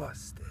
busted.